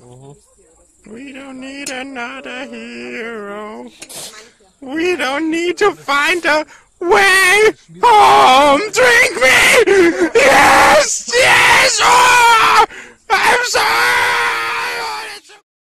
Mhm. We don't need another hero. We don't need to find a way home. Drink me! Yes! Yes! oh.